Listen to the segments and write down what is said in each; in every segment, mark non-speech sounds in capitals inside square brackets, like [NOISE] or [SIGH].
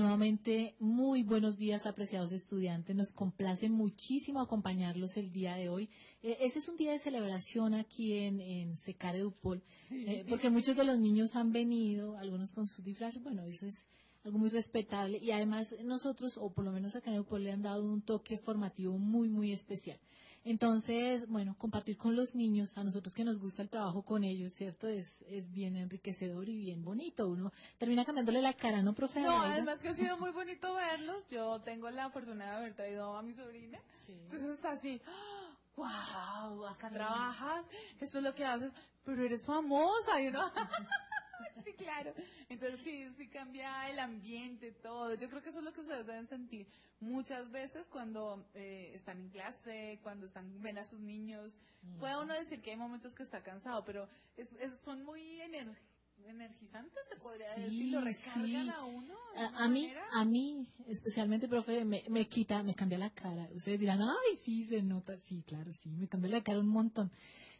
Nuevamente, muy buenos días, apreciados estudiantes. Nos complace muchísimo acompañarlos el día de hoy. Eh, este es un día de celebración aquí en, en Secare Dupol, eh, porque muchos de los niños han venido, algunos con sus disfraces. Bueno, eso es algo muy respetable y además nosotros, o por lo menos acá en Eupol, le han dado un toque formativo muy, muy especial. Entonces, bueno, compartir con los niños, a nosotros que nos gusta el trabajo con ellos, ¿cierto? Es, es bien enriquecedor y bien bonito. Uno termina cambiándole la cara, ¿no, profe? No, además que ha sido muy bonito [LAUGHS] verlos. Yo tengo la fortuna de haber traído a mi sobrina. Entonces es así, wow, acá trabajas, esto es lo que haces, pero eres famosa, y uno, [LAUGHS] [LAUGHS] sí, claro. Entonces sí, sí cambia el ambiente, todo. Yo creo que eso es lo que ustedes deben sentir muchas veces cuando eh, están en clase, cuando están ven a sus niños. Puede uno decir que hay momentos que está cansado, pero es, es- son muy ener- energizantes, se podría Sí, decir, lo recargan sí. a uno. A, mí, manera. a mí, especialmente, profe, me, me quita, me cambia la cara. Ustedes dirán, ay, sí, se nota. Sí, claro, sí, me cambia la cara un montón.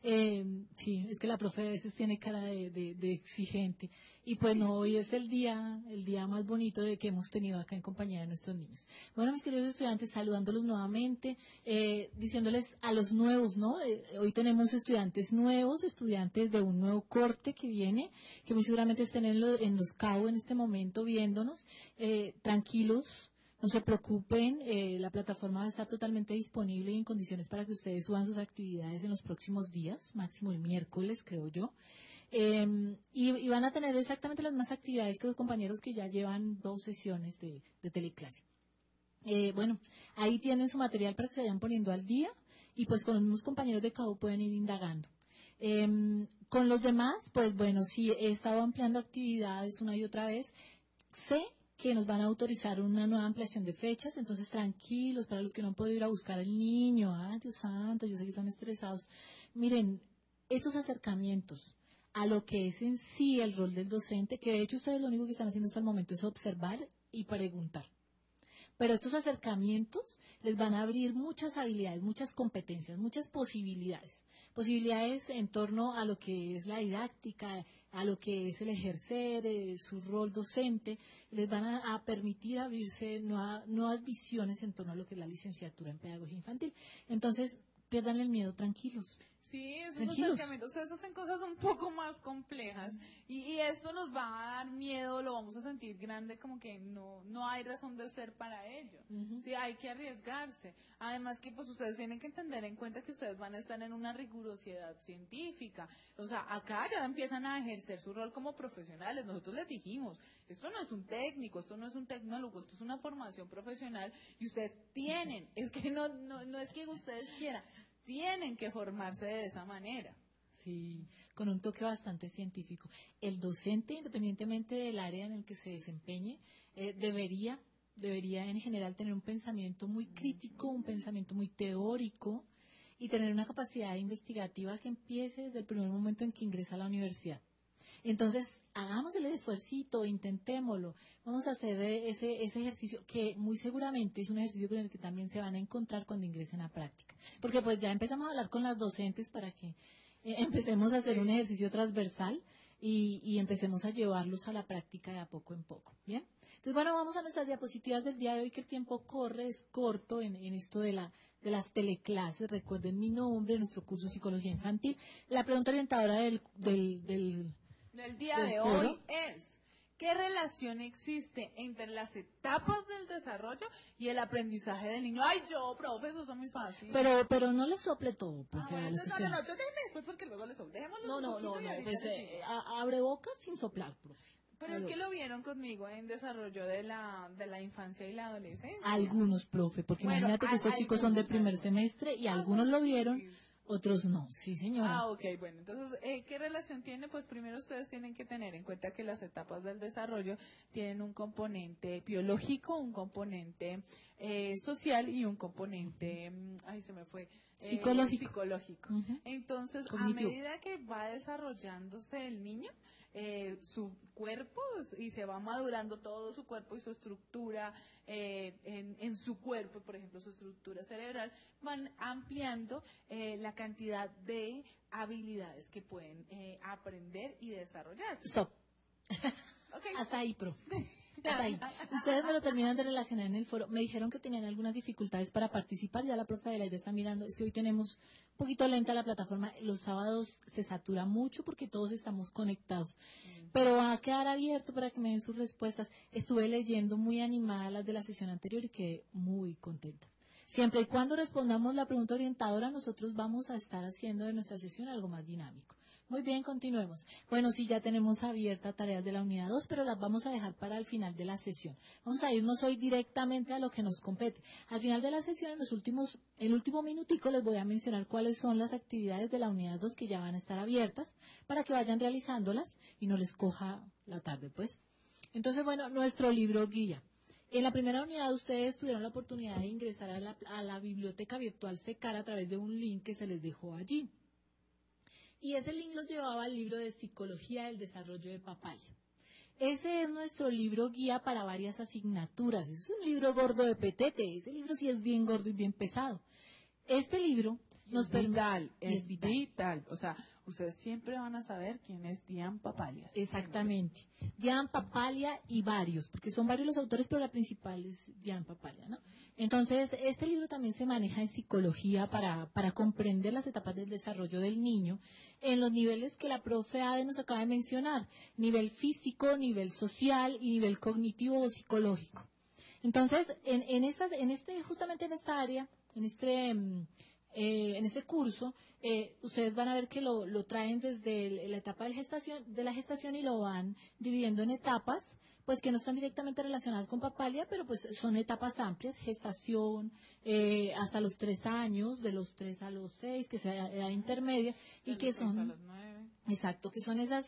Eh, sí, es que la profe a veces tiene cara de, de, exigente. Y pues no, hoy es el día, el día más bonito de que hemos tenido acá en compañía de nuestros niños. Bueno, mis queridos estudiantes, saludándolos nuevamente, eh, diciéndoles a los nuevos, ¿no? Eh, hoy tenemos estudiantes nuevos, estudiantes de un nuevo corte que viene, que muy seguramente estén en, lo- en los cabos en este momento viéndonos, eh, tranquilos, no se preocupen, eh, la plataforma va a estar totalmente disponible y en condiciones para que ustedes suban sus actividades en los próximos días, máximo el miércoles, creo yo. Eh, y, van a tener exactamente las mismas actividades que los compañeros que ya llevan dos sesiones de, teleclase. Eh, bueno, ahí tienen su material para que se vayan poniendo al día y pues con los compañeros de CAU pueden ir indagando. Em, con los demás, pues bueno, sí, he estado ampliando actividades una y otra vez. Sé que nos van a autorizar una nueva ampliación de fechas, entonces tranquilos, para los que no han podido ir a buscar al niño, ah, Dios santo, yo sé que están estresados. Miren, esos acercamientos a lo que es en sí el rol del docente, que de hecho ustedes lo único que están haciendo hasta el momento es observar y preguntar. Pero estos acercamientos les van a abrir muchas habilidades, muchas competencias, muchas posibilidades. Posibilidades en torno a lo que es la didáctica, a lo que es el ejercer, eh, su rol docente. Les van a, permitir abrirse nueva- nuevas visiones en torno a lo que es la licenciatura en pedagogía infantil. Entonces, pierdan el miedo tranquilos. Sí, esos Tranquilos. acercamientos, ustedes hacen cosas un poco más complejas y, y esto nos va a dar miedo, lo vamos a sentir grande, como que no, no hay razón de ser para ello. Sí, hay que arriesgarse. Además que pues ustedes tienen que entender en cuenta que ustedes van a estar en una rigurosidad científica. O sea, acá ya empiezan a ejercer su rol como profesionales. Nosotros les dijimos, esto no es un técnico, esto no es un tecnólogo, esto es una formación profesional y ustedes tienen, es que no, no, no es que ustedes quieran, tienen que formarse de esa manera. Sí, con un toque bastante científico. El docente, independientemente del área en el que se desempeñe, eh, debería, debería en general tener un pensamiento muy crítico, un pensamiento muy teórico y tener una capacidad investigativa que empiece desde el primer momento en que ingresa a la universidad. Entonces, hagamos el esfuercito, intentémoslo. Vamos a hacer ese, ese ejercicio que muy seguramente es un ejercicio con el que también se van a encontrar cuando ingresen a práctica. Porque pues ya empezamos a hablar con las docentes para que eh, [LAUGHS] empecemos a hacer un ejercicio transversal y, y empecemos a llevarlos a la práctica de a poco en poco. ¿Bien? Entonces, bueno, vamos a nuestras diapositivas del día de hoy, que el tiempo corre, es corto en, en esto de, la, de las teleclases. Recuerden mi nombre, nuestro curso de Psicología Infantil. La pregunta orientadora del, del Del día ¿Del de hoy es, ¿qué relación existe entre las etapas del desarrollo y el aprendizaje del niño? Ay, yo, profe, eso está muy fácil. Pero, pero no le sople todo, Ah, profe, bueno, entonces, no, no, no, después porque luego sobre. Dejémoslo No, no, no, no, pues, eh, abre bocas sin soplar, profe. Pero es que lo vieron conmigo en desarrollo de la, de la infancia y la adolescencia. Algunos, profe, porque Bueno, imagínate que estos chicos son de primer semestre y Ah, algunos lo vieron, chiquis. Otros no, sí señora. Ah, ok, bueno, entonces, eh, ¿qué relación tiene? Pues primero ustedes tienen que tener en cuenta que las etapas del desarrollo tienen un componente biológico, un componente eh, social y un componente, mm, ay, se me fue, eh, Psicológico. psicológico. Entonces, Cognitivo. a medida que va desarrollándose el niño, eh, su cuerpo y se va madurando todo su cuerpo y su estructura eh, en, en su cuerpo, por ejemplo, su estructura cerebral, van ampliando eh, la cantidad de habilidades que pueden eh, aprender y desarrollar. Stop. Ok. [LAUGHS] Hasta ahí, profe. [LAUGHS] Hasta ahí. Ustedes me lo terminan de relacionar en el foro. Me dijeron que tenían algunas dificultades para participar. Ya la profe Adelaide está mirando. Es que hoy tenemos un poquito lenta la plataforma. Los sábados se satura mucho porque todos estamos conectados. Pero va a quedar abierto para que me den sus respuestas. Estuve leyendo muy animada las de la sesión anterior y quedé muy contenta. Siempre y cuando respondamos la pregunta orientadora, nosotros vamos a estar haciendo de nuestra sesión algo más dinámico. Muy bien, continuemos. Bueno, sí, ya tenemos abierta tareas de la unidad 2, pero las vamos a dejar para el final de la sesión. Vamos a irnos hoy directamente a lo que nos compete. Al final de la sesión, en los últimos, el último minutico, les voy a mencionar cuáles son las actividades de la unidad 2 que ya van a estar abiertas para que vayan realizándolas y no les coja la tarde, pues. Entonces, bueno, nuestro libro guía. En la primera unidad ustedes tuvieron la oportunidad de ingresar a la, a la biblioteca virtual SECAR a través de un link que se les dejó allí. Y ese link los llevaba al libro de Psicología del Desarrollo de Papaya. Ese es nuestro libro guía para varias asignaturas. Es un libro gordo de petete. Ese libro sí es bien gordo y bien pesado. Este libro nos es vital, es vital. O sea, ustedes siempre van a saber quién es Diane Papalias. Exactamente. Diane Papalia y varios, porque son varios los autores, pero la principal es Diane Papalia, ¿no? Entonces, este libro también se maneja en psicología para, para comprender las etapas del desarrollo del niño en los niveles que la profe Ade nos acaba de mencionar, nivel físico, nivel social y nivel cognitivo o psicológico. Entonces, en, en, esas, en este, justamente en esta área, en este, mm, eh, en este curso, eh, ustedes van a ver que lo, lo traen desde el- la etapa de gestación, de la gestación y lo van dividiendo en etapas, pues que no están directamente relacionadas con papalia, pero pues son etapas amplias, gestación, eh, hasta los tres años, de los tres a los seis, que sea edad intermedia, y que seis a son, los nueve. exacto, que son esas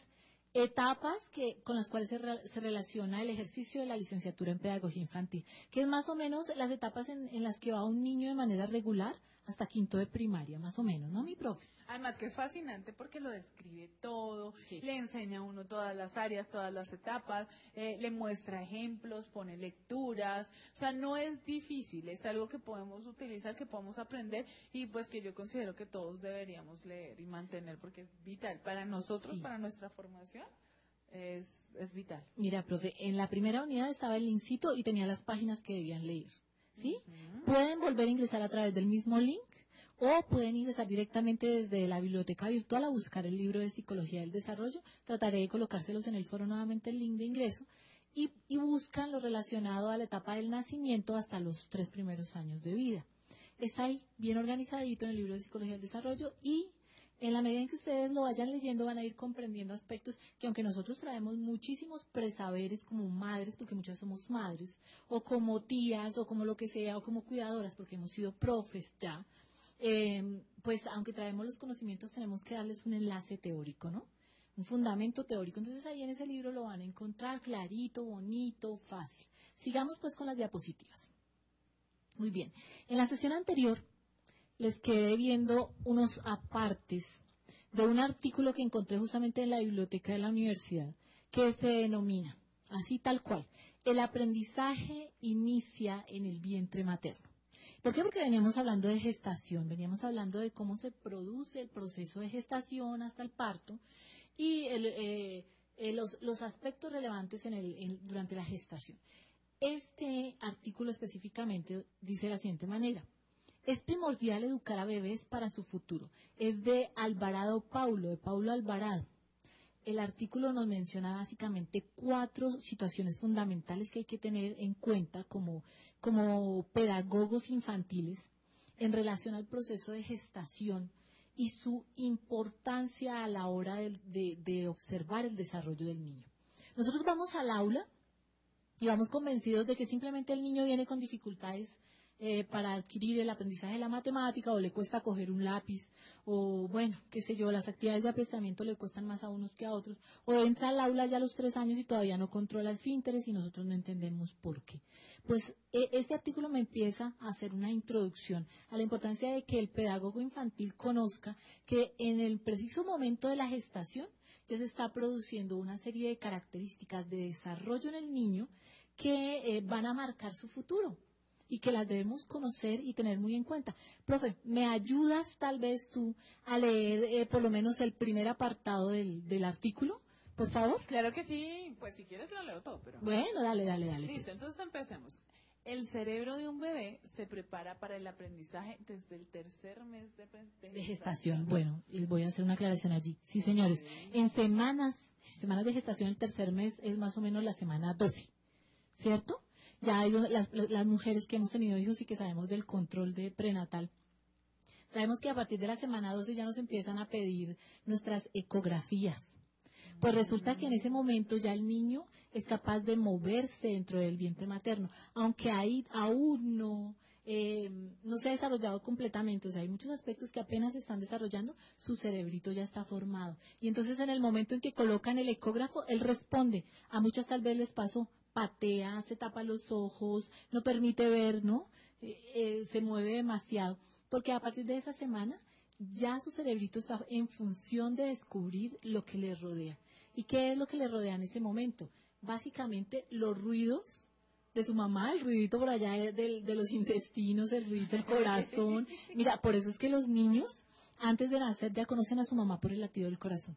etapas que con las cuales se, re- se relaciona el ejercicio de la licenciatura en pedagogía infantil, que es más o menos las etapas en, en las que va un niño de manera regular hasta quinto de primaria, más o menos, ¿no, mi profe? Además que es fascinante porque lo describe todo, Sí. le enseña a uno todas las áreas, todas las etapas, eh, le muestra ejemplos, pone lecturas, o sea, no es difícil, es algo que podemos utilizar, que podemos aprender y pues que yo considero que todos deberíamos leer y mantener porque es vital para nosotros, Sí. para nuestra formación, es, es vital. Mira, profe, en la primera unidad estaba el linkcito y tenía las páginas que debían leer, ¿sí? Pueden volver a ingresar a través del mismo link o pueden ingresar directamente desde la biblioteca virtual a buscar el libro de Psicología del Desarrollo. Trataré de colocárselos en el foro nuevamente el link de ingreso y, y buscan lo relacionado a la etapa del nacimiento hasta los tres primeros años de vida. Está ahí, bien organizadito en el libro de Psicología del Desarrollo y en la medida en que ustedes lo vayan leyendo van a ir comprendiendo aspectos que aunque nosotros traemos muchísimos presaberes como madres, porque muchas somos madres, o como tías, o como lo que sea, o como cuidadoras, porque hemos sido profes ya, eh, pues aunque traemos los conocimientos tenemos que darles un enlace teórico, ¿no? Un fundamento teórico. Entonces ahí en ese libro lo van a encontrar clarito, bonito, fácil. Sigamos pues con las diapositivas. Muy bien. En la sesión anterior les quedé viendo unos apartes de un artículo que encontré justamente en la biblioteca de la universidad que se denomina, así tal cual, el aprendizaje inicia en el vientre materno. ¿Por qué? Porque veníamos hablando de gestación, veníamos hablando de cómo se produce el proceso de gestación hasta el parto y eh, eh, los, aspectos relevantes durante la gestación. Este artículo específicamente dice de la siguiente manera. Es primordial educar a bebés para su futuro. Es de Alvarado Paulo, de Paulo Alvarado. El artículo nos menciona básicamente cuatro situaciones fundamentales que hay que tener en cuenta como, como pedagogos infantiles en relación al proceso de gestación y su importancia a la hora de, de- de observar el desarrollo del niño. Nosotros vamos al aula y vamos convencidos de que simplemente el niño viene con dificultades eh, para adquirir el aprendizaje de la matemática o le cuesta coger un lápiz o bueno, qué sé yo, las actividades de apreciamiento le cuestan más a unos que a otros o entra al aula ya a los tres años y todavía no controla esfínteres y nosotros no entendemos por qué. Pues e, este artículo me empieza a hacer una introducción a la importancia de que el pedagogo infantil conozca que en el preciso momento de la gestación ya se está produciendo una serie de características de desarrollo en el niño que eh, van a marcar su futuro y que las debemos conocer y tener muy en cuenta. Profe, ¿me ayudas tal vez tú a leer eh, por lo menos el primer apartado del, del artículo? Por favor. Claro que sí, pues si quieres lo leo todo, pero... Bueno, dale, dale, dale. Listo, pues. entonces empecemos. El cerebro de un bebé se prepara para el aprendizaje desde el tercer mes De gestación. Bueno, les voy a hacer una aclaración allí. Sí, señores. En semanas, semanas de gestación, el tercer mes es más o menos la semana 12. ¿Cierto? Ya hay las, las mujeres que hemos tenido hijos y que sabemos del control de prenatal. Sabemos que a partir de la semana 12 ya nos empiezan a pedir nuestras ecografías. Pues resulta que en ese momento ya el niño es capaz de moverse dentro del vientre materno, aunque ahí aún no, eh, no se ha desarrollado completamente, o sea, hay muchos aspectos que apenas se están desarrollando, su cerebrito ya está formado. Y entonces en el momento en que colocan el ecógrafo, él responde. A muchas tal vez les pasó, patea, se tapa los ojos, no permite ver, ¿no? Eh, eh, se mueve demasiado, porque a partir de esa semana ya su cerebrito está en función de descubrir lo que le rodea. ¿Y qué es lo que le rodea en ese momento? Básicamente los ruidos de su mamá, el ruidito por allá de, de- de los intestinos, el ruidito del corazón. [LAUGHS] Mira, por eso es que los niños, antes de nacer, ya conocen a su mamá por el latido del corazón.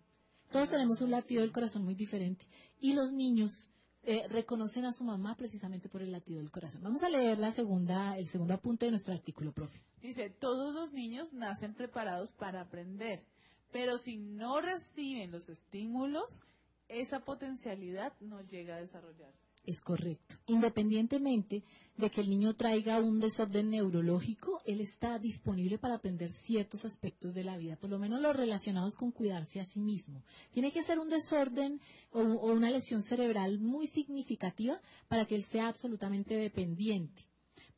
Todos tenemos un latido del corazón muy diferente. Y los niños eh, reconocen a su mamá precisamente por el latido del corazón. Vamos a leer la segunda, el segundo apunte de nuestro artículo, profe. Dice, todos los niños nacen preparados para aprender, pero si no reciben los estímulos, esa potencialidad no llega a desarrollarse. Es correcto. Independientemente de que el niño traiga un desorden neurológico, él está disponible para aprender ciertos aspectos de la vida, por lo menos los relacionados con cuidarse a sí mismo. Tiene que ser un desorden o, una lesión cerebral muy significativa para que él sea absolutamente dependiente.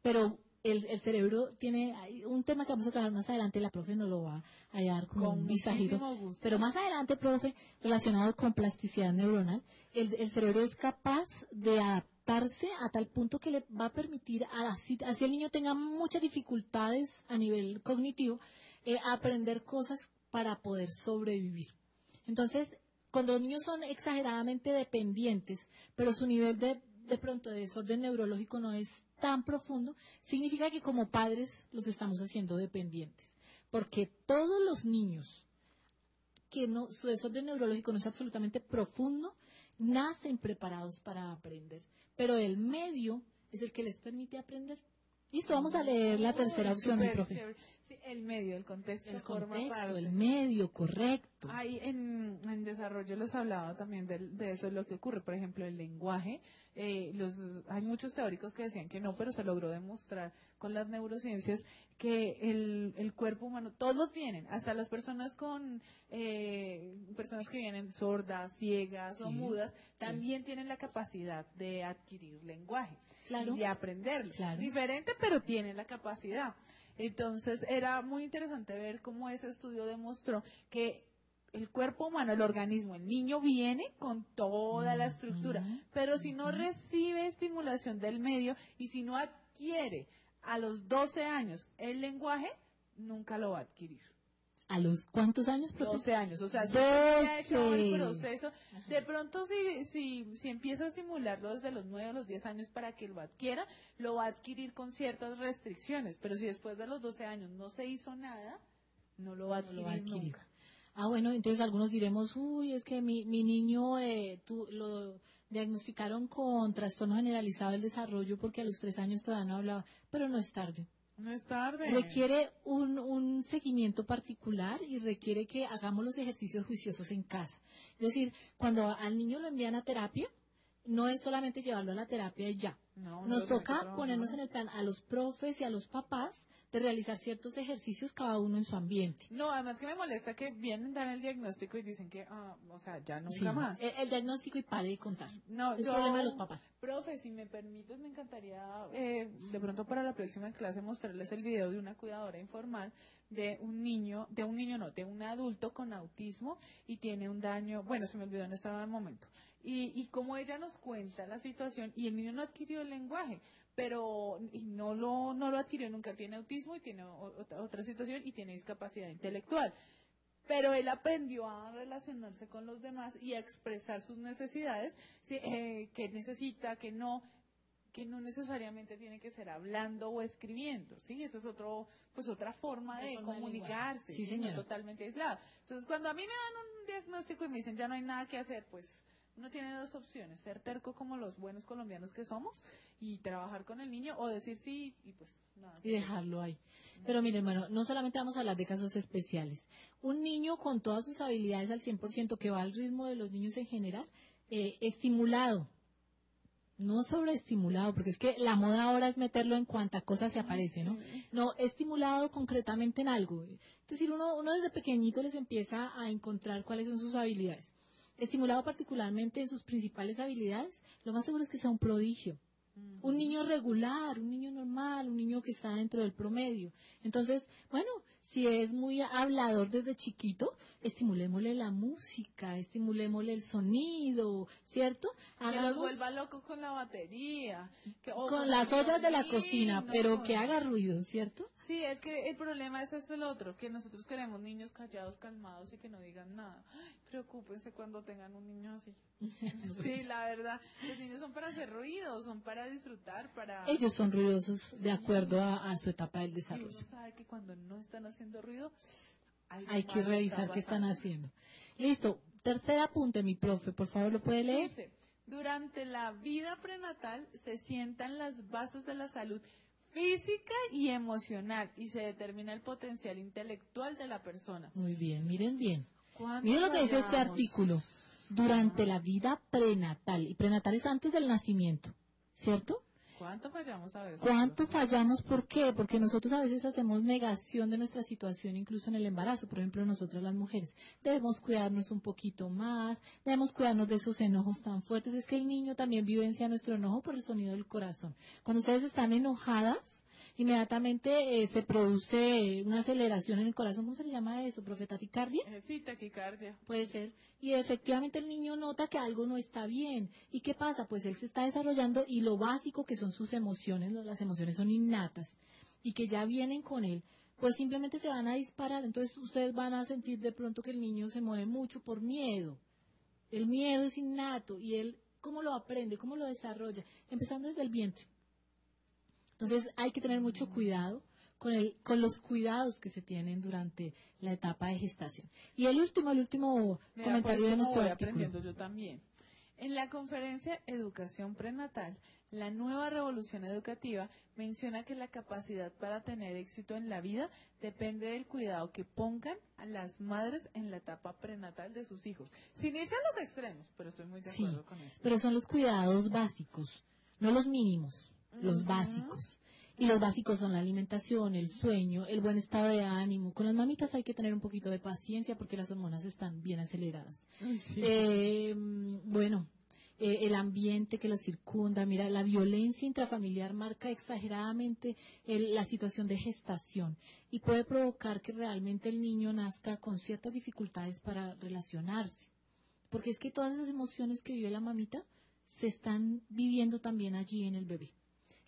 Pero el, el cerebro tiene un tema que vamos a trabajar más adelante, la profe nos lo va a como Con un visajito. Pero más adelante, profe, relacionado con plasticidad neuronal, el, el cerebro es capaz de adaptarse a tal punto que le va a permitir, a- así, así el niño tenga muchas dificultades a nivel cognitivo, eh, aprender cosas para poder sobrevivir. Entonces, cuando los niños son exageradamente dependientes, pero su nivel de, de pronto de desorden neurológico no es tan profundo, significa que como padres los estamos haciendo dependientes. Porque todos los niños que no, su desorden neurológico no es absolutamente profundo, nacen preparados para aprender. Pero el medio es el que les permite aprender. Listo, vamos a leer la tercera opción, mi profe. Sí, el medio, el contexto, El forma contexto, parte. el medio, correcto. Ahí en, en desarrollo les hablaba también de, de eso, lo que ocurre, por ejemplo, el lenguaje. eh, los, hay muchos teóricos que decían que no, pero se logró demostrar con las neurociencias que el, el cuerpo humano, todos vienen, hasta las personas con, eh, personas que vienen sordas, ciegas o mudas, sí. también tienen la capacidad de adquirir lenguaje Claro. y de aprenderlo. Claro. Diferente, pero tienen la capacidad. Entonces era muy interesante ver cómo ese estudio demostró que el cuerpo humano, el organismo, el niño viene con toda la estructura, pero si no recibe estimulación del medio y si no adquiere a los 12 años el lenguaje, nunca lo va a adquirir. ¿A los cuántos años, profe? 12 años, o sea, si 12. usted ya ha hecho el proceso, de pronto si, si, si empieza a estimularlo desde los 9 a los 10 años para que lo adquiera, lo va a adquirir con ciertas restricciones, pero si después de los 12 años no se hizo nada, no lo va a No adquirir, lo va a adquirir. nunca. Ah, bueno, entonces algunos diremos, uy, es que mi, mi niño eh, tú, lo diagnosticaron con trastorno generalizado del desarrollo porque a los tres años todavía no hablaba, pero no es tarde. No es tarde. Requiere un, un seguimiento particular y requiere que hagamos los ejercicios juiciosos en casa. Es decir, cuando al niño lo envían a terapia, no es solamente llevarlo a la terapia y ya. Nos toca ponernos en el plan a los profes y a los papás de realizar ciertos ejercicios cada uno en su ambiente. No, además que me molesta que vienen, dan el diagnóstico y dicen que, ah, o sea, ya nunca más. El, diagnóstico y pare de contar. No, es problema de los papás. Profe, si me permites, me encantaría eh, de pronto para la próxima clase mostrarles el video de una cuidadora informal de un niño, de un niño no, de un adulto con autismo y tiene un daño, bueno, se me olvidó en este momento, y, y como ella nos cuenta la situación, y el niño no adquirió el lenguaje, pero y no lo no lo adquirió nunca tiene autismo y tiene otra, otra situación y tiene discapacidad intelectual pero él aprendió a relacionarse con los demás y a expresar sus necesidades, eh, que necesita, que no, que no necesariamente tiene que ser hablando o escribiendo, ¿sí? Esa es otro, pues otra forma de comunicarse, sí, señor. totalmente aislado. Entonces, cuando a mí me dan un diagnóstico y me dicen ya no hay nada que hacer, pues uno tiene dos opciones, ser terco como los buenos colombianos que somos y trabajar con el niño o decir sí y pues nada. Y dejarlo ahí. Pero miren, bueno, no solamente vamos a hablar de casos especiales. Un niño con todas sus habilidades al 100% que va al ritmo de los niños en general, eh, estimulado, no sobreestimulado, porque es que la moda ahora es meterlo en cuanta cosa se aparece, ¿no? No, estimulado concretamente en algo. Es decir, uno, uno desde pequeñito les empieza a encontrar cuáles son sus habilidades estimulado particularmente en sus principales habilidades, lo más seguro es que sea un prodigio. Un niño regular, un niño normal, un niño que está dentro del promedio. Entonces, bueno, si es muy hablador desde chiquito, estimulémosle la música, estimulémosle el sonido, ¿cierto? Que los vuelva loco con la batería. con las ollas de la cocina, pero que haga ruido, ¿cierto? Sí, es que el problema es el otro, que nosotros queremos niños callados, calmados y que no digan nada. preocúpense cuando tengan un niño así. [LAUGHS] sí, la verdad, los niños son para hacer ruido, son para disfrutar, para... Ellos son ruidosos de acuerdo a, su etapa del desarrollo. Y uno sabe que cuando no están haciendo ruido, hay que revisar qué están haciendo. Listo, tercer apunte, mi profe, por favor, ¿lo puede leer? durante la vida prenatal se sientan las bases de la salud física y emocional y se determina el potencial intelectual de la persona. Muy bien, miren bien. Miren lo que dice este artículo. Durante la vida prenatal, y prenatal es antes del nacimiento, ¿cierto? ¿Cuánto fallamos a veces? ¿Cuánto fallamos? ¿Por qué? Porque nosotros a veces hacemos negación de nuestra situación, incluso en el embarazo. Por ejemplo, nosotros las mujeres debemos cuidarnos un poquito más, debemos cuidarnos de esos enojos tan fuertes. Es que el niño también vivencia nuestro enojo por el sonido del corazón. Cuando ustedes están enojadas, inmediatamente eh, se produce una aceleración en el corazón. ¿Cómo se le llama eso, profe? ¿Taquicardia? Eh, sí, taquicardia. Puede ser. Y efectivamente el niño nota que algo no está bien. ¿Y qué pasa? Pues él se está desarrollando y lo básico que son sus emociones, las emociones son innatas y que ya vienen con él, pues simplemente se van a disparar. Entonces ustedes van a sentir de pronto que el niño se mueve mucho por miedo. El miedo es innato y él, ¿cómo lo aprende? ¿Cómo lo desarrolla? Empezando desde el vientre. Entonces hay que tener mucho cuidado con, el, con los cuidados que se tienen durante la etapa de gestación. Y el último, el último comentario pues, de nuestro voy aprendiendo yo también. En la conferencia Educación Prenatal, la nueva revolución educativa menciona que la capacidad para tener éxito en la vida depende del cuidado que pongan a las madres en la etapa prenatal de sus hijos. Sin irse a los extremos, pero estoy muy de acuerdo con eso. Pero son los cuidados básicos, no los mínimos los básicos. Y los básicos son la alimentación, el sueño, el buen estado de ánimo. Con las mamitas hay que tener un poquito de paciencia porque las hormonas están bien aceleradas. Eh, bueno, eh, el ambiente que los circunda, mira, la violencia intrafamiliar marca exageradamente la situación de gestación y puede provocar que realmente el niño nazca con ciertas dificultades para relacionarse. Porque es que todas esas emociones que vive la mamita se están viviendo también allí en el bebé.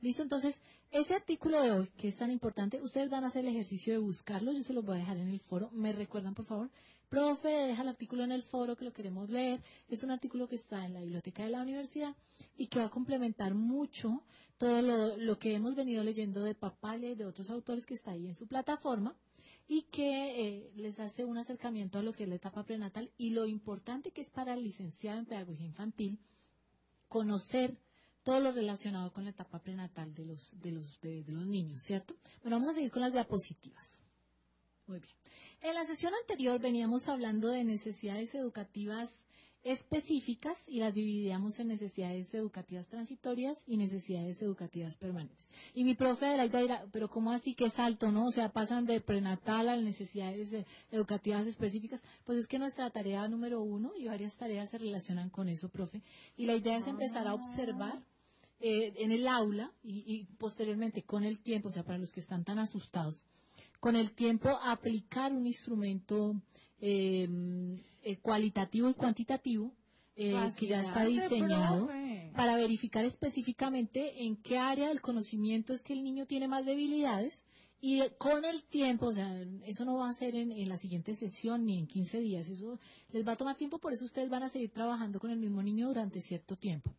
Listo, entonces, ese artículo de hoy, que es tan importante, ustedes van a hacer el ejercicio de buscarlo, yo se lo voy a dejar en el foro, me recuerdan por favor, profe, deja el artículo en el foro que lo queremos leer, es un artículo que está en la biblioteca de la universidad y que va a complementar mucho todo lo, que hemos venido leyendo de Papaya y de otros autores que está ahí en su plataforma y que eh, les hace un acercamiento a lo que es la etapa prenatal y lo importante que es para el licenciado en pedagogía infantil conocer todo lo relacionado con la etapa prenatal de los, de los, de, los niños, ¿cierto? Bueno, vamos a seguir con las diapositivas. Muy bien. En la sesión anterior veníamos hablando de necesidades educativas específicas y las dividíamos en necesidades educativas transitorias y necesidades educativas permanentes. Y mi profe de la dirá, pero ¿cómo así que salto, no? O sea, pasan de prenatal a necesidades eh, educativas específicas. Pues es que nuestra tarea número uno y varias tareas se relacionan con eso, profe. Y la idea es empezar a observar eh, en el aula y, y posteriormente con el tiempo, o sea, para los que están tan asustados, con el tiempo aplicar un instrumento eh, eh, cualitativo y cuantitativo eh, que ya está diseñado para verificar específicamente en qué área del conocimiento es que el niño tiene más debilidades y con el tiempo, o sea, eso no va a ser en, la siguiente sesión ni en 15 días, eso les va a tomar tiempo, por eso ustedes van a seguir trabajando con el mismo niño durante cierto tiempo.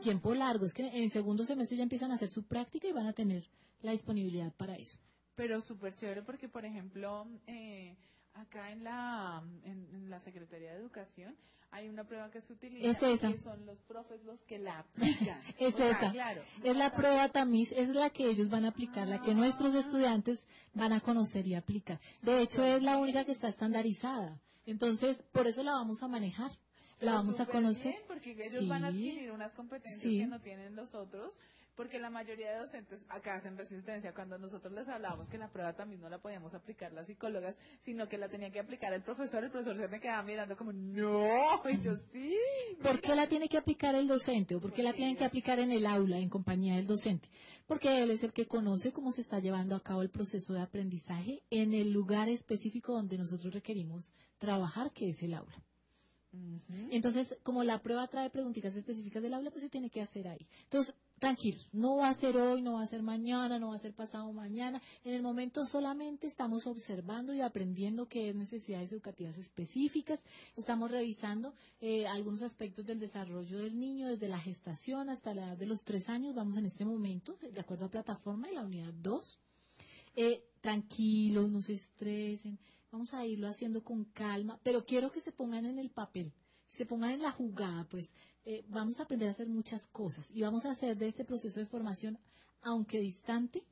Tiempo largo, es que en el segundo semestre ya empiezan a hacer su práctica y van a tener la disponibilidad para eso. Pero súper chévere porque, por ejemplo, eh, acá en la, en, la Secretaría de Educación hay una prueba que se utiliza es esa. que son los profes los que la aplican. [LAUGHS] es esa. claro, es la prueba tamiz, es la que ellos van a aplicar, la que nuestros ah. estudiantes van a conocer y aplicar. De hecho, es la única que está estandarizada. Entonces, por eso la vamos a manejar. La vamos a conocer. porque ellos van a adquirir unas competencias que no tienen los otros porque la mayoría de docentes acá hacen resistencia. Cuando nosotros les hablábamos que la prueba también no la podíamos aplicar las psicólogas, sino que la tenía que aplicar el profesor, el profesor se me quedaba mirando como, no, [LAUGHS] y yo sí. ¿Por qué la tiene que aplicar el docente o por qué la tienen que aplicar en el aula, en compañía del docente? Porque él es el que conoce cómo se está llevando a cabo el proceso de aprendizaje en el lugar específico donde nosotros requerimos trabajar, que es el aula. Entonces, como la prueba trae preguntitas específicas del aula, pues se tiene que hacer ahí. Entonces, tranquilos, no va a ser hoy, no va a ser mañana, no va a ser pasado mañana. En el momento solamente estamos observando y aprendiendo qué es necesidades educativas específicas. Estamos revisando eh, algunos aspectos del desarrollo del niño desde la gestación hasta la edad de los tres años. Vamos en este momento, de acuerdo a plataforma, en la unidad 2. Eh, tranquilos, no se estresen, vamos a irlo haciendo con calma, pero quiero que se pongan en el papel se pongan en la jugada, pues eh, vamos a aprender a hacer muchas cosas y vamos a hacer de este proceso de formación, aunque distante,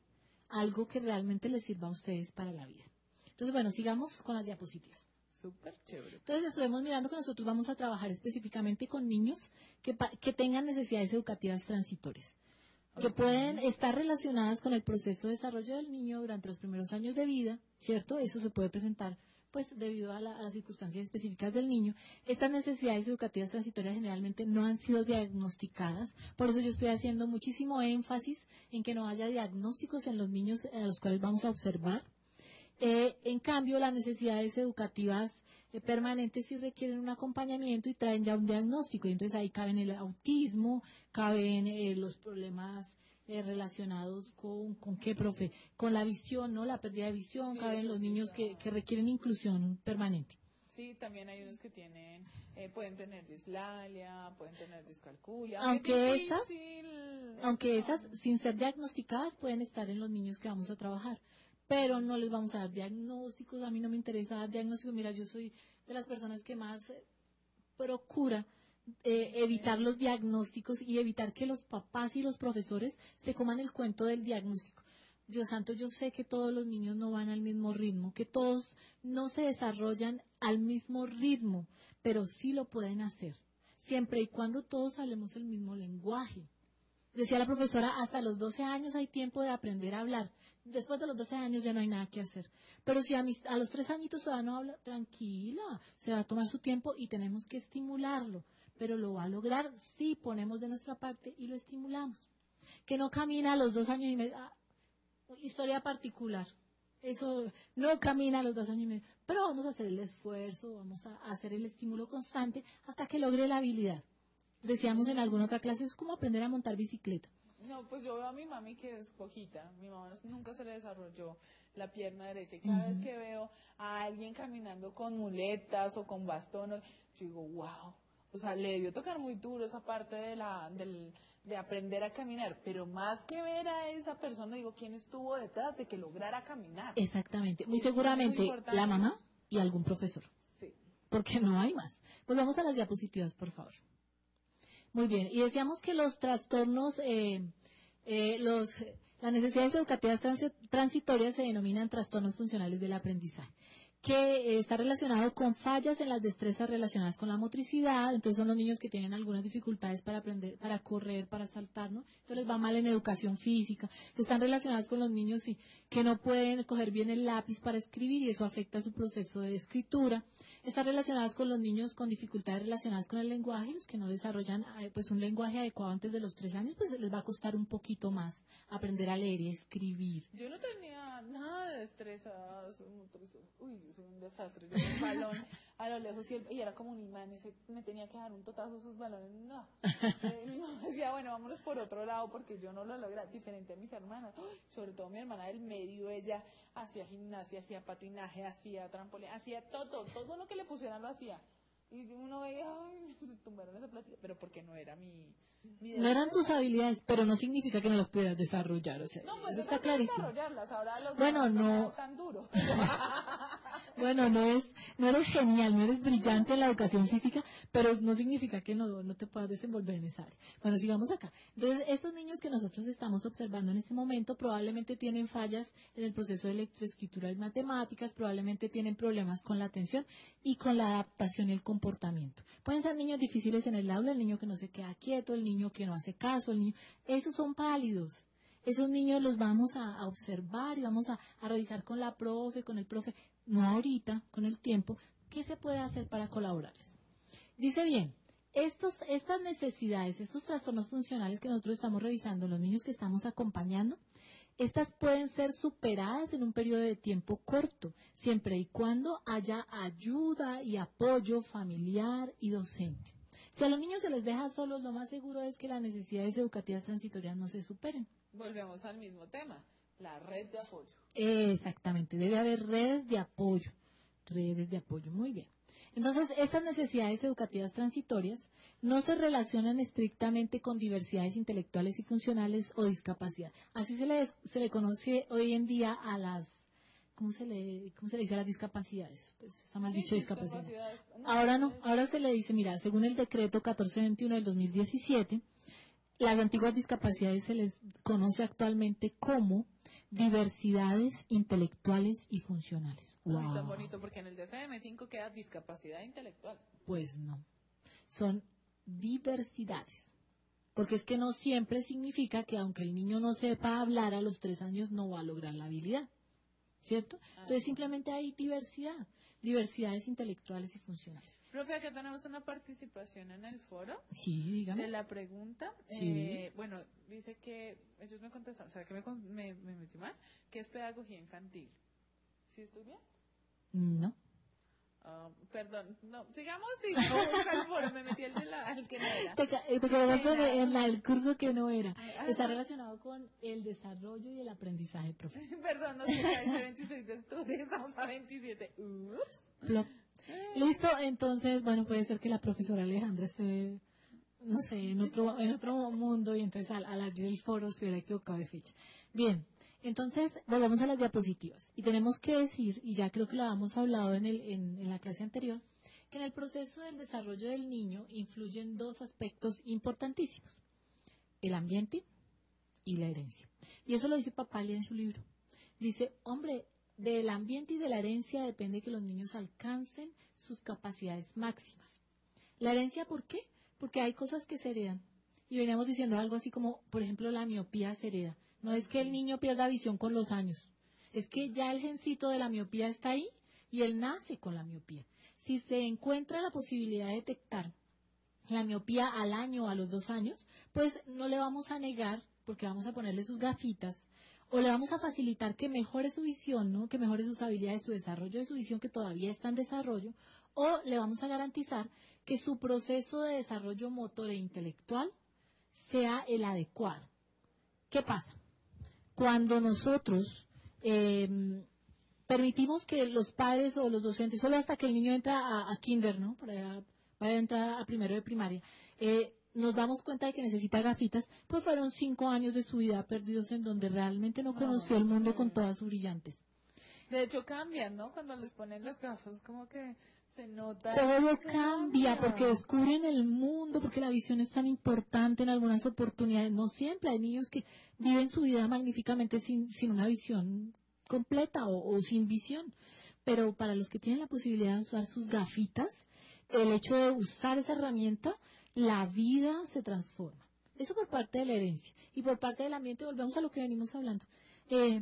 algo que realmente les sirva a ustedes para la vida. Entonces, bueno, sigamos con las diapositivas. Súper chévere. Entonces, estuvimos mirando que nosotros vamos a trabajar específicamente con niños que, que tengan necesidades educativas transitorias que pueden estar relacionadas con el proceso de desarrollo del niño durante los primeros años de vida, ¿cierto? Eso se puede presentar pues debido a, las circunstancias específicas del niño, estas necesidades educativas transitorias generalmente no han sido diagnosticadas. Por eso yo estoy haciendo muchísimo énfasis en que no haya diagnósticos en los niños a los cuales vamos a observar. Eh, en cambio, las necesidades educativas permanentes sí requieren un acompañamiento y traen ya un diagnóstico. Y entonces ahí caben el autismo, caben eh, los problemas eh, relacionados con, con qué, profe, con la visión, ¿no? La pérdida de visión, caben los niños que, que requieren inclusión permanente. Sí, también hay unos que tienen, eh, pueden tener dislalia, pueden tener discalculia. Aunque esas, aunque esas, sin ser diagnosticadas, pueden estar en los niños que vamos a trabajar. Pero no les vamos a dar diagnósticos, a mí no me interesa dar diagnósticos. Mira, yo soy de las personas que más eh, procura eh, evitar los diagnósticos y evitar que los papás y los profesores se coman el cuento del diagnóstico. Dios santo, yo sé que todos los niños no van al mismo ritmo, que todos no se desarrollan al mismo ritmo, pero sí lo pueden hacer, siempre y cuando todos hablemos el mismo lenguaje. Decía la profesora, hasta los 12 años hay tiempo de aprender a hablar. Después de los 12 años ya no hay nada que hacer. Pero si a, mis, a los 3 añitos todavía no habla, tranquila, se va a tomar su tiempo y tenemos que estimularlo pero lo va a lograr si ponemos de nuestra parte y lo estimulamos. Que no camina a los dos años y medio. Ah, historia particular. Eso no camina a los dos años y medio. Pero vamos a hacer el esfuerzo, vamos a hacer el estímulo constante hasta que logre la habilidad. Decíamos en alguna otra clase, es como aprender a montar bicicleta. No, pues yo veo a mi mami que es cojita. Mi mamá nunca se le desarrolló la pierna derecha. Y cada vez que veo a alguien caminando con muletas o con bastones, yo digo, wow, o sea, le debió tocar muy duro esa parte de, la, de aprender a caminar, pero más que ver a esa persona, digo, ¿quién estuvo detrás de que lograra caminar? Exactamente, muy seguramente la mamá y algún profesor. Sí. Porque no hay más. Volvamos a las diapositivas, por favor. Muy bien, y decíamos que los trastornos, eh, eh, los Las necesidades educativas transitorias se denominan trastornos funcionales del aprendizaje que está relacionado con fallas en las destrezas relacionadas con la motricidad, entonces son los niños que tienen algunas dificultades para aprender, para correr, para saltar, ¿no? Entonces les va mal en educación física, están relacionados con los niños que no pueden coger bien el lápiz para escribir y eso afecta su proceso de escritura, están relacionados con los niños con dificultades relacionadas con el lenguaje, los que no desarrollan eh, pues un lenguaje adecuado antes de los tres años, pues les va a costar un poquito más aprender a leer y escribir. Destrezas, uy, un desastre. Yo un balón [LAUGHS] a lo lejos y, era como un imán, ese, me tenía que dar un totazo sus balones. No. [LAUGHS] Eh, mi mamá decía, bueno, vámonos por otro lado porque yo no lo logra, diferente a mis hermanas. Sobre todo mi hermana del medio, ella hacía gimnasia, hacía patinaje, hacía trampolín, hacía todo, todo lo que le pusieran lo hacía. Y uno veía, ay, [LAUGHS] se tumbaron esa platilla, pero porque no era mi, no eran tus habilidades, pero no significa que no las pudieras desarrollar, o sea, no, pues eso está clarísimo. Ahora los bueno, no. Tan duro. [LAUGHS] bueno, no es, no eres genial, no eres brillante en la educación física, pero no significa que no, no te puedas desenvolver en esa área. Bueno, sigamos acá. Entonces, estos niños que nosotros estamos observando en este momento probablemente tienen fallas en el proceso de lectoescritura y matemáticas, probablemente tienen problemas con la atención y con la adaptación y el comportamiento. Pueden ser niños difíciles en el aula, el niño que no se queda quieto, el niño que no hace caso, el niño, esos son pálidos. Esos niños los vamos a, observar y vamos a, revisar con la profe, con el profe, no ahorita, con el tiempo, qué se puede hacer para colaborarles. Dice bien, estos, estas necesidades, estos trastornos funcionales que nosotros estamos revisando, los niños que estamos acompañando, estas pueden ser superadas en un periodo de tiempo corto, siempre y cuando haya ayuda y apoyo familiar y docente. Si a los niños se les deja solos, lo más seguro es que las necesidades educativas transitorias no se superen. Volvemos al mismo tema, la red de apoyo. Exactamente, debe haber redes de apoyo, redes de apoyo, muy bien. Entonces, estas necesidades educativas transitorias no se relacionan estrictamente con diversidades intelectuales y funcionales o discapacidad. Así se le, se le conoce hoy en día a las ¿cómo se le, cómo se le dice a las discapacidades? Pues está mal dicho discapacidad. ahora no, ahora se le dice, mira, según el decreto 1421 del 2017, las antiguas discapacidades se les conoce actualmente como diversidades intelectuales y funcionales. Wow. tan bonito, porque en el DSM-5 queda discapacidad intelectual. Pues no, son diversidades. Porque es que no siempre significa que aunque el niño no sepa hablar a los tres años no va a lograr la habilidad. ¿cierto? Entonces simplemente hay diversidad, diversidades intelectuales y funcionales. Profe, acá tenemos una participación en el foro. Sí, dígame. De la pregunta. Sí. Eh, bueno, dice que ellos me contestaron, o sea, que me, me, me metí mal, que es pedagogía infantil. ¿Sí estoy bien? No. Ah, perdón, no, sigamos y el foro, me metí el de la, el que no era. Te, te quedaste en el curso que no era. Está relacionado con el desarrollo y el aprendizaje, profe. [LAUGHS] perdón, no sé, es 26 de octubre, estamos a 27. Ups. Listo, entonces, bueno, puede ser que la profesora Alejandra esté, no sé, en otro, en otro mundo y entonces al, al abrir el foro se hubiera equivocado de fecha. Bien, entonces, volvamos a las diapositivas. Y tenemos que decir, y ya creo que lo habíamos hablado en, el, en, la clase anterior, que en el proceso del desarrollo del niño influyen dos aspectos importantísimos. El ambiente y la herencia. Y eso lo dice Papalia en su libro. Dice, hombre, del ambiente y de la herencia depende que los niños alcancen sus capacidades máximas. ¿La herencia por qué? Porque hay cosas que se heredan. Y veníamos diciendo algo así como, por ejemplo, la miopía se hereda. No es que el niño pierda visión con los años, es que ya el gencito de la miopía está ahí y él nace con la miopía. Si se encuentra la posibilidad de detectar la miopía al año o a los dos años, pues no le vamos a negar, porque vamos a ponerle sus gafitas, o le vamos a facilitar que mejore su visión, ¿no? que mejore sus habilidades, su desarrollo de su visión, que todavía está en desarrollo, o le vamos a garantizar que su proceso de desarrollo motor e intelectual sea el adecuado. ¿Qué pasa? cuando nosotros eh, permitimos que los padres o los docentes, solo hasta que el niño entra a, kinder, ¿no? Para, para entrar a primero de primaria, eh, nos damos cuenta de que necesita gafitas, pues fueron cinco años de su vida perdidos en donde realmente no, conoció el mundo con todas sus brillantes. De hecho cambian, ¿no? Cuando les ponen las gafas, como que Se nota. Todo cambia porque descubren el mundo, porque la visión es tan importante en algunas oportunidades. No siempre hay niños que viven su vida magníficamente sin, sin una visión completa o, sin visión. Pero para los que tienen la posibilidad de usar sus gafitas, el hecho de usar esa herramienta, la vida se transforma. Eso por parte de la herencia. Y por parte del ambiente, volvemos a lo que venimos hablando. Eh,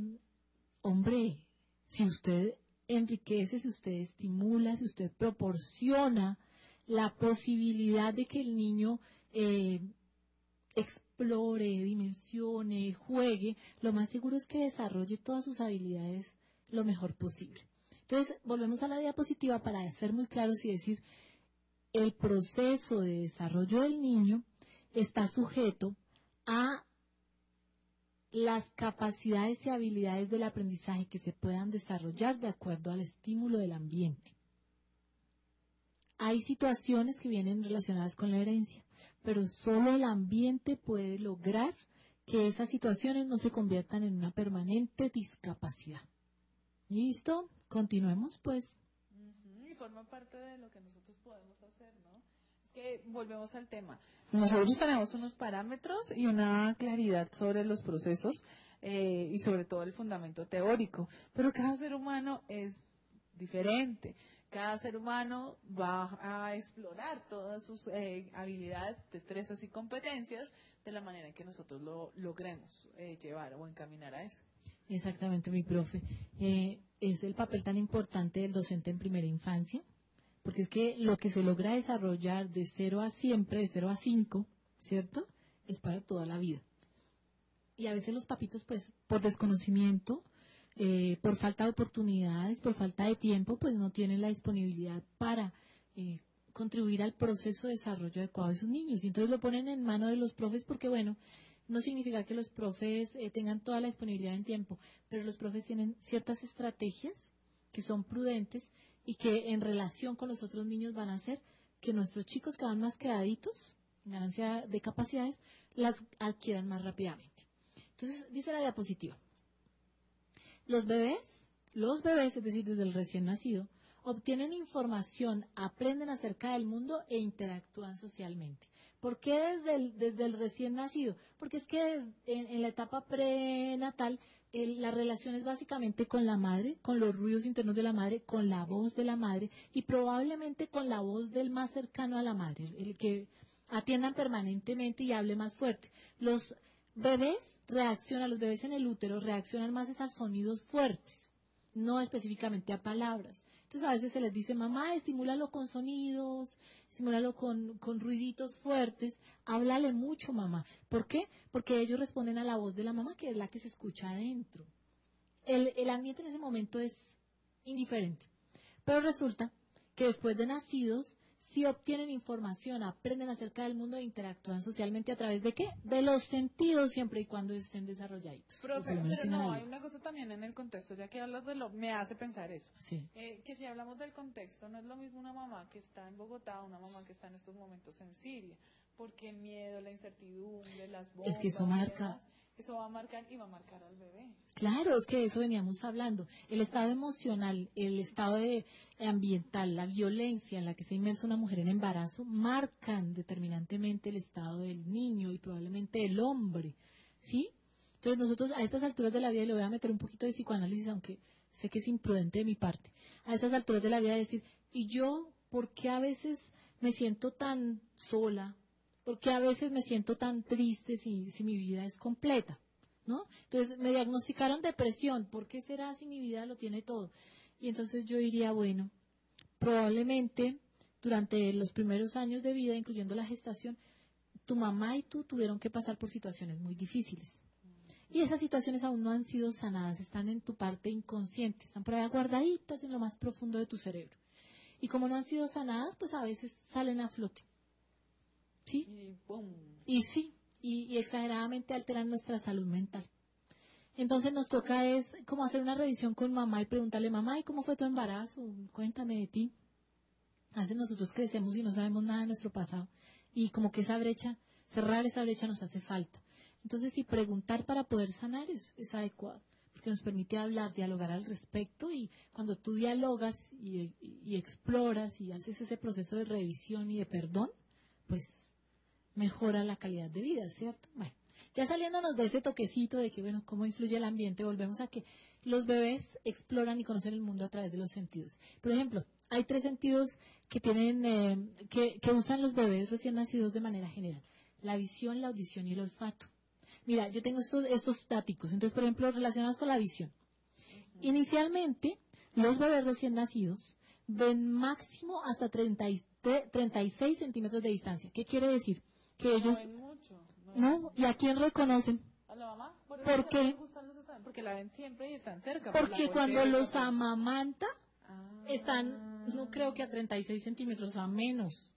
hombre, si usted enriquece, si usted estimula, si usted proporciona la posibilidad de que el niño eh, explore, dimensione, juegue, lo más seguro es que desarrolle todas sus habilidades lo mejor posible. Entonces, volvemos a la diapositiva para ser muy claros y decir, el proceso de desarrollo del niño está sujeto a las capacidades y habilidades del aprendizaje que se puedan desarrollar de acuerdo al estímulo del ambiente. Hay situaciones que vienen relacionadas con la herencia, pero solo el ambiente puede lograr que esas situaciones no se conviertan en una permanente discapacidad. ¿Listo? Continuemos pues. Y parte de lo que nosotros podemos hacer, ¿no? Es que volvemos al tema. Nosotros tenemos unos parámetros y una claridad sobre los procesos eh, y sobre todo el fundamento teórico, pero cada ser humano es diferente. Cada ser humano va a explorar todas sus eh, habilidades, destrezas y competencias de la manera que nosotros lo logremos eh, llevar o encaminar a eso. Exactamente, mi profe. es el papel tan importante del docente en primera infancia porque es que lo que se logra desarrollar de 0 a siempre, de 0 a 5, ¿cierto? Es para toda la vida. Y a veces los papitos, pues, por desconocimiento, eh, por falta de oportunidades, por falta de tiempo, pues no tienen la disponibilidad para eh, contribuir al proceso de desarrollo adecuado de sus niños. Y entonces lo ponen en mano de los profes porque, bueno, no significa que los profes eh, tengan toda la disponibilidad en tiempo, pero los profes tienen ciertas estrategias que son prudentes y que en relación con los otros niños van a hacer que nuestros chicos que van más quedaditos, ganancia de capacidades, las adquieran más rápidamente. Entonces, dice la diapositiva, los bebés, los bebés, es decir, desde el recién nacido, obtienen información, aprenden acerca del mundo e interactúan socialmente. ¿Por qué desde el, desde el recién nacido? Porque es que en, la etapa prenatal la relación es básicamente con la madre, con los ruidos internos de la madre, con la voz de la madre y probablemente con la voz del más cercano a la madre, el que atiendan permanentemente y hable más fuerte. Los bebés reaccionan, los bebés en el útero reaccionan más a sonidos fuertes, no específicamente a palabras. Entonces a veces se les dice, mamá, estimúlalo con sonidos, estimúlalo con, con ruiditos fuertes, háblale mucho, mamá. ¿Por qué? Porque ellos responden a la voz de la mamá, que es la que se escucha adentro. El, el ambiente en ese momento es indiferente. Pero resulta que después de nacidos, si obtienen información, aprenden acerca del mundo e interactúan socialmente a través de qué? De los sentidos, siempre y cuando estén desarrolladitos. Profe, pero no, hay una cosa también en el contexto, ya que hablas de lo, me hace pensar eso. Sí. Eh, que si hablamos del contexto, no es lo mismo una mamá que está en Bogotá, una mamá que está en estos momentos en Siria, porque el miedo, la incertidumbre, las bombas... Es que eso marca eso va a marcar y va a marcar al bebé. Claro, es que de eso veníamos hablando. El estado emocional, el estado ambiental, la violencia en la que se inmersa una mujer en embarazo, marcan determinantemente el estado del niño y probablemente el hombre. ¿Sí? Entonces nosotros a estas alturas de la vida, y le voy a meter un poquito de psicoanálisis, aunque sé que es imprudente de mi parte, a estas alturas de la vida decir, ¿y yo por qué a veces me siento tan sola, porque a veces me siento tan triste si, si mi vida es completa, ¿no? Entonces me diagnosticaron depresión, ¿por qué será si mi vida lo tiene todo? Y entonces yo diría, bueno, probablemente durante los primeros años de vida, incluyendo la gestación, tu mamá y tú tuvieron que pasar por situaciones muy difíciles. Y esas situaciones aún no han sido sanadas, están en tu parte inconsciente, están por ahí guardaditas en lo más profundo de tu cerebro. Y como no han sido sanadas, pues a veces salen a flote. ¿Sí? Y, sí, y, exageradamente alteran nuestra salud mental. Entonces nos toca es como hacer una revisión con mamá y preguntarle, mamá, ¿y cómo fue tu embarazo? Cuéntame de ti. Hace nosotros crecemos y no sabemos nada de nuestro pasado. Y como que esa brecha, cerrar esa brecha nos hace falta. Entonces, si preguntar para poder sanar es, es adecuado. porque nos permite hablar, dialogar al respecto y cuando tú dialogas y, y exploras y haces ese proceso de revisión y de perdón, pues mejora la calidad de vida, ¿cierto? Bueno, ya saliéndonos de ese toquecito de que, bueno, cómo influye el ambiente, volvemos a que los bebés exploran y conocen el mundo a través de los sentidos. Por ejemplo, hay tres sentidos que tienen, eh, que, que usan los bebés recién nacidos de manera general. La visión, la audición y el olfato. Mira, yo tengo estos, estos dáticos. Entonces, por ejemplo, relacionados con la visión. Inicialmente, los bebés recién nacidos ven máximo hasta 30 y- 36 centímetros de distancia. ¿Qué quiere decir? Que ellos, No ven mucho. no ven- ¿no? ¿Y a quién reconocen? ¿A la mamá? Porque la ven siempre y están cerca. por la Porque cuando los amamanta, Ah. están, no creo que a 36 centímetros, a menos.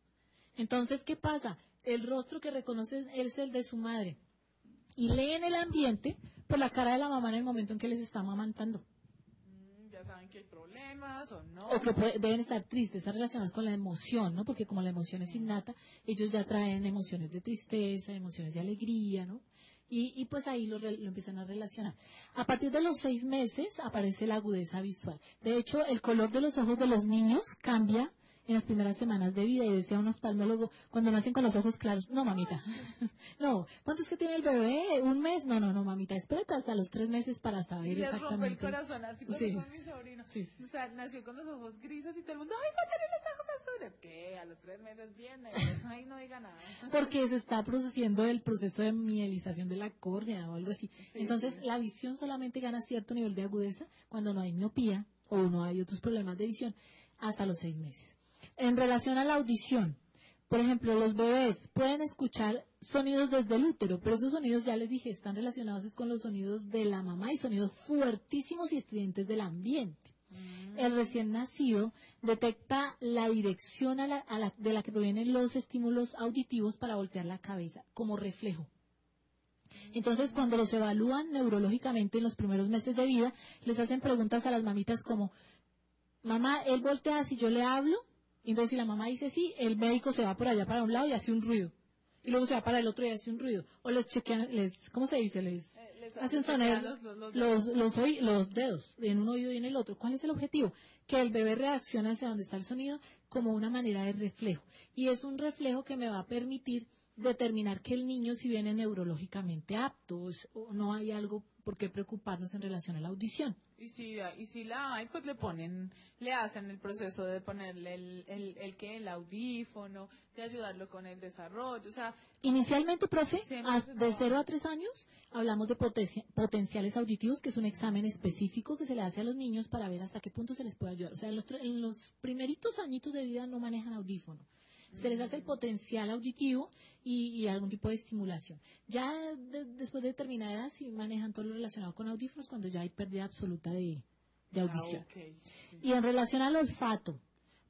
Entonces, ¿qué pasa? El rostro que reconocen es el de su madre. Y leen el ambiente por la cara de la mamá en el momento en que les está amamantando. Saben que hay problemas o no. O que puede- deben estar tristes, están relacionados con la emoción, ¿no? Porque como la emoción es innata, ellos ya traen emociones de tristeza, emociones de alegría, ¿no? Y, y pues ahí lo, re- lo empiezan a relacionar. A partir de los seis meses aparece la agudeza visual. De hecho, el color de los ojos de los niños cambia en las primeras semanas de vida. Y decía un oftalmólogo, cuando nacen con los ojos claros, no, mamita. [LAUGHS] no, ¿cuánto es que tiene el bebé? ¿Un mes? No, no, no, mamita, espérate hasta los tres meses para Y saber les rompe el exactamente. corazón, así pasó Sí. con mi sobrino. Sí. O sea, nació con los ojos grises y todo el mundo, ¡ay, va a tener los ojos azules! ¿Qué? A los tres meses viene, [LAUGHS] ahí no diga nada. [LAUGHS] Porque se está procesando el proceso de mielización de la córnea o algo así. Sí, Entonces, la visión solamente gana cierto nivel de agudeza cuando no hay miopía o no hay otros problemas de visión hasta los seis meses. En relación a la audición, por ejemplo, los bebés pueden escuchar sonidos desde el útero, pero esos sonidos, ya les dije, están relacionados con los sonidos de la mamá y sonidos fuertísimos y estridentes del ambiente. El recién nacido detecta la dirección a la- a la- de la que provienen los estímulos auditivos para voltear la cabeza como reflejo. Entonces, cuando los evalúan neurológicamente en los primeros meses de vida, les hacen preguntas a las mamitas como, mamá, él voltea si yo le hablo, entonces si la mamá dice sí, el médico se va por allá para un lado y hace un ruido. Y luego se va para el otro y hace un ruido. O les chequean, les, ¿cómo se dice? Les, Eh, les- hace un sonido, los- los- los oí- los dedos en un oído y en el otro. ¿Cuál es el objetivo? Que el bebé reaccione hacia donde está el sonido como una manera de reflejo. Y es un reflejo que me va a permitir determinar que el niño si viene neurológicamente apto o no hay algo por qué preocuparnos en relación a la audición. Y si, y si la hay, pues le ponen, le hacen el proceso de ponerle el, el, el que, el audífono, de ayudarlo con el desarrollo, o sea, Inicialmente, profe, de trabaja. 0 a 3 años hablamos de potencia- potenciales auditivos, que es un examen específico que se le hace a los niños para ver hasta qué punto se les puede ayudar. O sea, en los, en los primeritos añitos de vida no manejan audífono. Se les hace el potencial auditivo y, y algún tipo de estimulación. Ya de- después de determinada edad sí manejan todo lo relacionado con audífonos cuando ya hay pérdida absoluta de, de audición. ah, sí. Y en relación al olfato,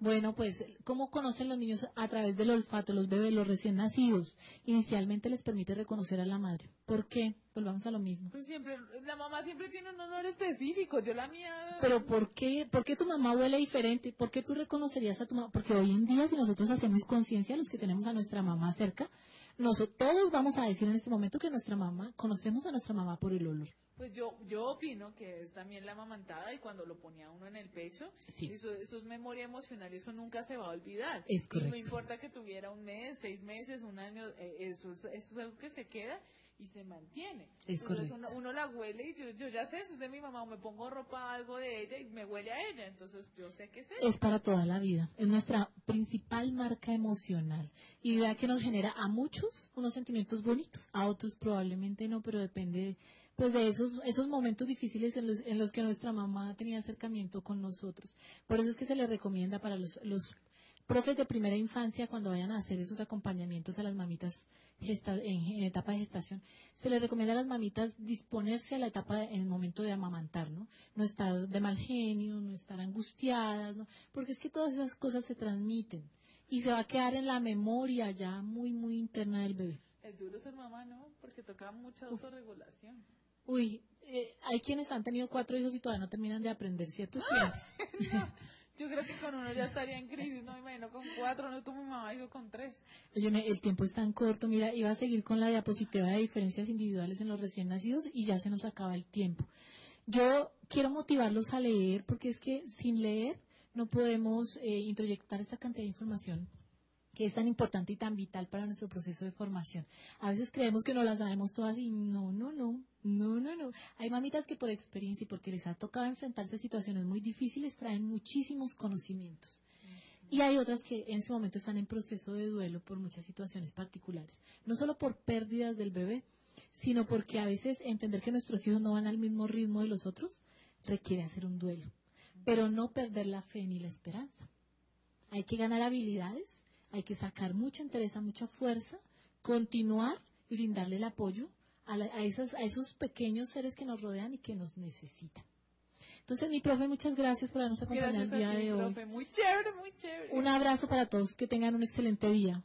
bueno, pues, ¿cómo conocen los niños a través del olfato, los bebés, los recién nacidos? Inicialmente les permite reconocer a la madre. ¿Por qué? Volvamos a lo mismo. Pues siempre, la mamá siempre tiene un honor específico, yo la mía... Pero ¿por qué, ¿por qué tu mamá huele diferente? ¿Por qué tú reconocerías a tu mamá? Porque hoy en día, si nosotros hacemos conciencia, los que tenemos a nuestra mamá cerca, nosotros todos vamos a decir en este momento que nuestra mamá, conocemos a nuestra mamá por el olor. Pues yo, yo opino que es también la amamantada y cuando lo ponía uno en el pecho, Sí. eso, eso es memoria emocional y eso nunca se va a olvidar. Es Y correcto. no importa que tuviera un mes, seis meses, un año, eh, eso, es, eso es algo que se queda y se mantiene. Es Entonces correcto. uno, uno la huele y yo, yo ya sé, eso es de mi mamá, o me pongo ropa, algo de ella y me huele a ella, entonces yo sé que es ella. es para toda la vida. Es nuestra principal marca emocional. Y vea que nos genera a muchos unos sentimientos bonitos, a otros probablemente no, pero depende pues de esos, esos momentos difíciles en los, en los que nuestra mamá tenía acercamiento con nosotros. Por eso es que se le recomienda para los, los profes de primera infancia cuando vayan a hacer esos acompañamientos a las mamitas gesta- en, en etapa de gestación, se les recomienda a las mamitas disponerse a la etapa de- en el momento de amamantar, ¿no? No estar de mal genio, no estar angustiadas, ¿no? Porque es que todas esas cosas se transmiten y se va a quedar en la memoria ya muy, muy interna del bebé. Es duro ser mamá, ¿no? Porque toca mucha autorregulación. Uy, eh, hay quienes han tenido cuatro hijos y todavía no terminan de aprender ciertos [LAUGHS] tiempos. Yo creo que con uno ya estaría en crisis, no me imagino con cuatro, no mi mamá hizo con tres. Óyeme, el tiempo es tan corto. Mira, iba a seguir con la diapositiva de diferencias individuales en los recién nacidos y ya se nos acaba el tiempo. Yo quiero motivarlos a leer porque es que sin leer no podemos eh, introyectar esta cantidad de información que es tan importante y tan vital para nuestro proceso de formación. A veces creemos que no las sabemos todas y no, no, no, no, no, no. Hay mamitas que por experiencia y porque les ha tocado enfrentarse a situaciones muy difíciles traen muchísimos conocimientos. Y hay otras que en ese momento están en proceso de duelo por muchas situaciones particulares. No solo por pérdidas del bebé, sino porque a veces entender que nuestros hijos no van al mismo ritmo de los otros requiere hacer un duelo. Pero no perder la fe ni la esperanza. Hay que ganar habilidades, hay que sacar mucha interés, mucha fuerza, continuar y brindarle el apoyo a, esas, a esos pequeños seres que nos rodean y que nos necesitan. Entonces, mi profe, muchas gracias por habernos acompañado el día de hoy. Muy chévere, muy chévere. Un abrazo para todos, que tengan un excelente día.